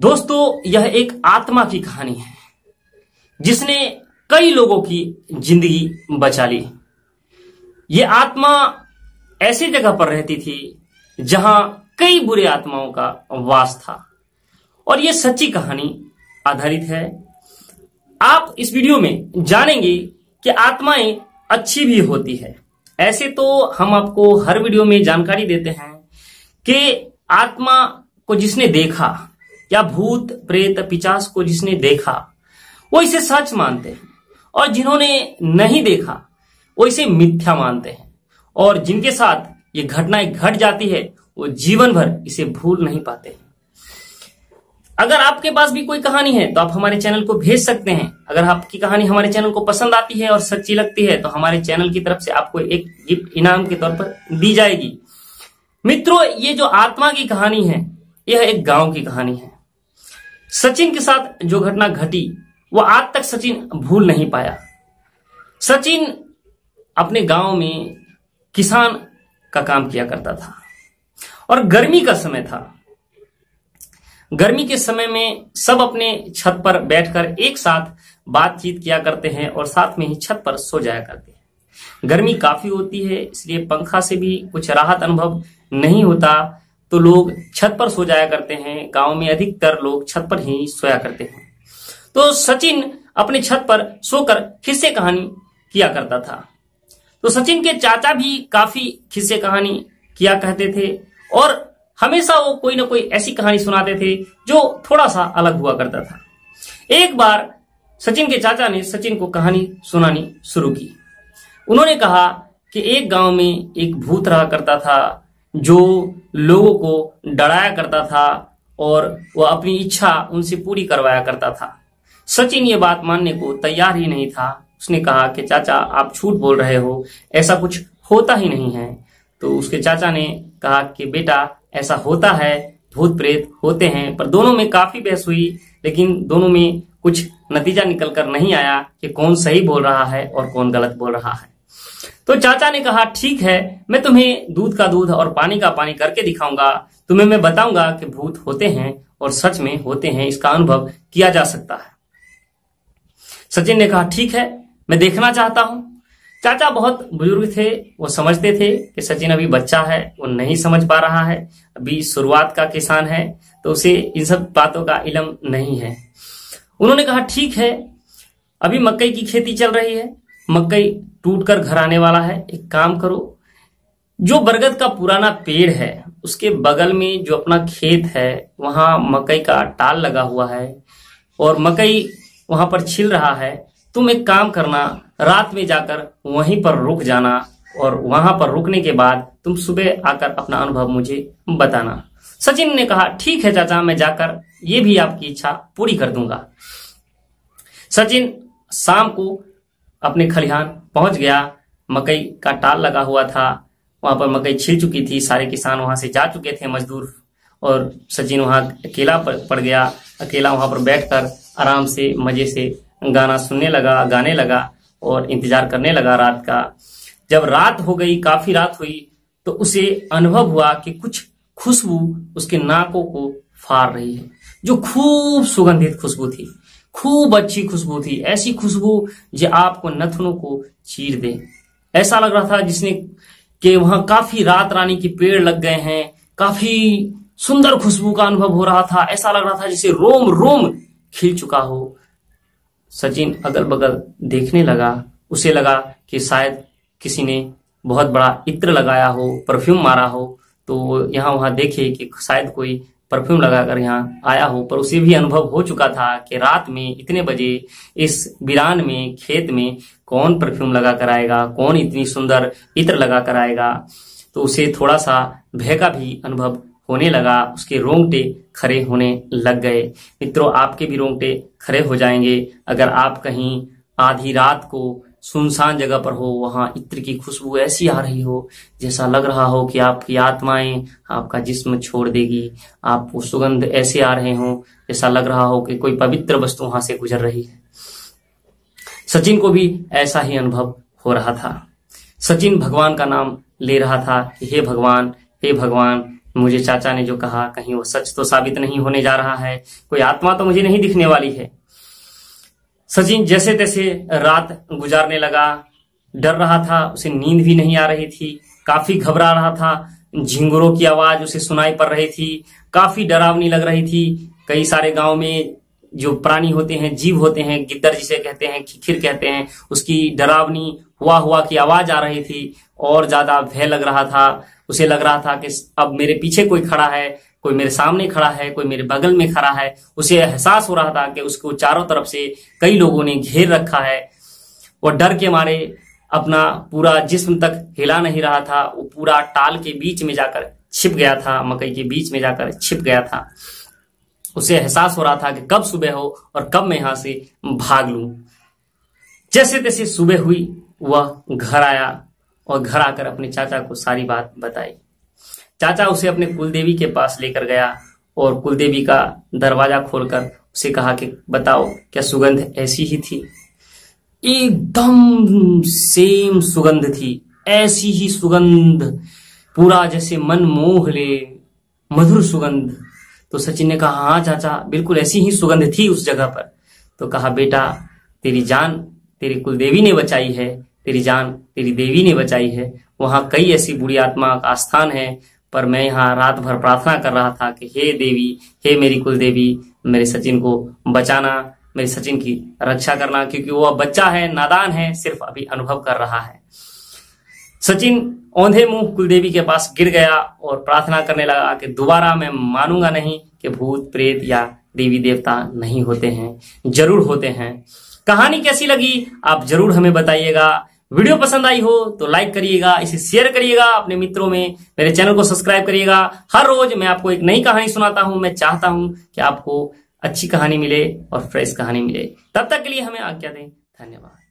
दोस्तों, यह एक आत्मा की कहानी है, जिसने कई लोगों की ज़िंदगी बचा ली। ये आत्मा ऐसी जगह पर रहती थी, जहाँ कई बुरे आत्माओं का वास था। और यह सच्ची कहानी आधारित है। आप इस वीडियो में जानेंगे कि आत्माएँ अच्छी भी होती है। ऐसे तो हम आपको हर वीडियो में जानकारी देते हैं कि आत्मा को जिसने देखा या भूत, प्रेत, पिचास को जिसने देखा, वो इसे सच मानते हैं। और जिन्होंने नहीं देखा, वो इसे मिथ्या मानते हैं। और जिनके साथ ये घटनाएँ घट गट जाती है, वो जीवन भर इसे भूल नहीं पाते। अगर आपके पास भी कोई कहानी है तो आप हमारे चैनल को भेज सकते हैं। अगर आपकी कहानी हमारे चैनल को पसंद आती है और सच्ची लगती है तो हमारे चैनल की तरफ़ से आपको एक गिफ्ट इनाम के तौर पर दी जाएगी। मित्रों, ये जो आत्मा की कहानी है, यह एक गाँव की कहानी है। सचिन के साथ जो घटना घटी, वो आज तक सचिन भूल नहीं पाया। सचिन अपने गाँव में किसान का काम किया करता था और गर्मी का समय था। गर्मी के समय में सब अपने छत पर बैठकर एक साथ बातचीत किया करते हैं और साथ में ही छत पर सो जाया करते हैं। गर्मी काफ़ी होती है, इसलिए पंखा से भी कुछ राहत अनुभव नहीं होता। तो लोग छत पर सो जाया करते हैं। गाँव में अधिकतर लोग छत पर ही सोया करते हैं। तो सचिन अपने छत पर सोकर खिस्से कहानी किया करता था। तो सचिन के चाचा भी काफ़ी खिस्से कहानी किया कहते थे और हमेशा वो कोई ना कोई ऐसी कहानी सुनाते थे जो थोड़ा सा अलग हुआ करता था। एक बार सचिन के चाचा ने सचिन को कहानी सुनानी शुरू की। उन्होंने कहा कि एक गाँव में एक भूत रहा करता था। जो लोगों को डराया करता था और वह अपनी इच्छा उनसे पूरी करवाया करता था। सचिन ये बात मानने को तैयार ही नहीं था। उसने कहा कि, चाचा, आप झूठ बोल रहे हो। ऐसा कुछ होता ही नहीं है। तो उसके चाचा ने कहा कि, बेटा, ऐसा होता है। भूत प्रेत होते हैं, पर दोनों में काफ़ी बहस हुई, लेकिन दोनों में कुछ नतीजा निकल कर नहीं आया कि कौन सही बोल रहा है और कौन गलत बोल रहा है। तो चाचा ने कहा, ठीक है, मैं तुम्हें दूध का दूध और पानी का पानी करके दिखाऊँगा। तुम्हें मैं बताऊँगा कि भूत होते हैं और सच में होते हैं, इसका अनुभव किया जा सकता है। सचिन ने कहा, ठीक है, मैं देखना चाहता हूँ। चाचा बहुत बुज़ुर्ग थे, वो समझते थे कि सचिन अभी बच्चा है, वो नहीं समझ पा रहा है। अभी शुरुआत का किसान है तो उसे इन सब बातों का इलम नहीं है। उन्होंने कहा, ठीक है, अभी मकई की खेती चल रही है। मकई टूट कर घर आने वाला है। एक काम करो, जो बरगद का पुराना पेड़ है, उसके बगल में जो अपना खेत है, वहाँ मकई का टाल लगा हुआ है और मकई वहाँ पर छिल रहा है, तुम एक काम करना, रात में जाकर वहीं पर रुक जाना और वहाँ पर रुकने के बाद तुम सुबह आकर अपना अनुभव मुझे बताना। सचिन ने कहा, ठीक है चाचा, मैं जाकर ये भी आपकी इच्छा पूरी कर दूँगा। सचिन शाम को अपने खलिहान पहुँच गया। मकई का टाल लगा हुआ था। वहाँ पर मकई छिल चुकी थी। सारे किसान वहाँ से जा चुके थे मजदूर और सचिन वहाँ अकेला पड़ गया। अकेला वहाँ पर बैठकर आराम से मज़े से गाना सुनने लगा, गाने लगा और इंतज़ार करने लगा रात का। जब रात हो गई, काफ़ी रात हुई तो उसे अनुभव हुआ कि कुछ खुशबू उसके नाकों को फाड़ रही है। जो खूब सुगंधित खुशबू थी, खूब अच्छी खुशबू थी, ऐसी खुशबू जो आपको नथनों को चीर दे। ऐसा लग रहा था जिसने कि वहाँ काफ़ी रात रानी के पेड़ लग गए हैं, काफ़ी सुंदर खुशबू का अनुभव हो रहा था। ऐसा लग रहा था जैसे रोम रोम खिल चुका हो। सचिन अगल बगल देखने लगा। उसे लगा कि शायद किसी ने बहुत बड़ा इत्र लगाया हो, परफ्यूम मारा हो। तो यहाँ वहाँ देखे कि शायद कोई परफ्यूम लगाकर यहाँ आया हो, पर उसे भी अनुभव हो चुका था कि रात में इतने बजे इस वीरान में, खेत में कौन परफ्यूम लगा कर आएगा, कौन इतनी सुंदर इत्र लगा कर आएगा। तो उसे थोड़ा सा भय का भी अनुभव होने लगा, उसके रोंगटे खड़े होने लग गए। मित्रों, आपके भी रोंगटे खड़े हो जाएँगे। अगर आप कहीं आधी रात को सुनसान जगह पर हो, वहाँ इत्र की खुशबू ऐसी आ रही हो, जैसा लग रहा हो कि आपकी आत्माएँ आपका जिस्म छोड़ देगी। आपको सुगंध ऐसे आ रहे हो, जैसा लग रहा हो कि कोई पवित्र वस्तु वहाँ से गुजर रही है। सचिन को भी ऐसा ही अनुभव हो रहा था। सचिन भगवान का नाम ले रहा था हे भगवान हे भगवान, मुझे चाचा ने जो कहा, कहीं वो सच तो साबित नहीं होने जा रहा है। कोई आत्मा तो मुझे नहीं दिखने वाली है। सचिन जैसे तैसे रात गुजारने लगा। डर रहा था, उसे नींद भी नहीं आ रही थी। काफ़ी घबरा रहा था। झिंगुरों की आवाज़ उसे सुनाई पड़ रही थी। काफ़ी डरावनी लग रही थी। कई सारे गाँव में जो प्राणी होते हैं, जीव होते हैं, गिद्दर जिसे कहते हैं, खिखिर कहते हैं, उसकी डरावनी हुआ हुआ की आवाज़ आ रही थी। और ज़्यादा भय लग रहा था, उसे लग रहा था कि अब मेरे पीछे कोई खड़ा है। कोई मेरे सामने खड़ा है, कोई मेरे बगल में खड़ा है, उसे एहसास हो रहा था कि उसको चारों तरफ़ से कई लोगों ने घेर रखा है। वो डर के मारे अपना पूरा जिस्म तक हिला नहीं रहा था, वो पूरा टाल के बीच में जाकर छिप गया था, मकई के बीच में जाकर छिप गया था। उसे एहसास हो रहा था कि कब सुबह हो और कब मैं यहाँ से भाग लू। जैसे तैसे सुबह हुई, वह घर आया और घर आकर अपने चाचा को सारी बात बताई। चाचा उसे अपने कुलदेवी के पास लेकर गया और कुलदेवी का दरवाज़ा खोलकर उसे कहा कि, बताओ, क्या सुगंध ऐसी ही थी? एकदम सेम सुगंध थी, ऐसी ही सुगंध। पूरा जैसे मन मोह ले, मधुर सुगंध। तो सचिन ने कहा हाँ चाचा, बिल्कुल ऐसी ही सुगंध थी उस जगह पर। तो कहा, बेटा, तेरी जान तेरी कुलदेवी ने बचाई है, तेरी जान तेरी देवी ने बचाई है। वहाँ कई ऐसी बुरी आत्मा का स्थान है पर मैं यहाँ रात भर प्रार्थना कर रहा था कि हे देवी, हे मेरी कुल देवी मेरे सचिन को बचाना, मेरे सचिन की रक्षा करना, क्योंकि वो बच्चा है, नादान है, सिर्फ़ अभी अनुभव कर रहा है। सचिन औंधे मुँह कुलदेवी के पास गिर गया और प्रार्थना करने लगा कि दोबारा मैं मानूँगा नहीं कि भूत, प्रेत या देवी देवता नहीं होते हैं, ज़रूर होते हैं। कहानी कैसी लगी? आप ज़रूर हमें बताइएगा। वीडियो पसंद आई हो तो लाइक करिएगा, इसे शेयर करिएगा अपने मित्रों में, मेरे चैनल को सब्सक्राइब करिएगा। हर रोज मैं आपको एक नई कहानी सुनाता हूँ, मैं चाहता हूँ कि आपको अच्छी कहानी मिले और फ्रेश कहानी मिले। तब तक के लिए हमें आज्ञा दें, धन्यवाद।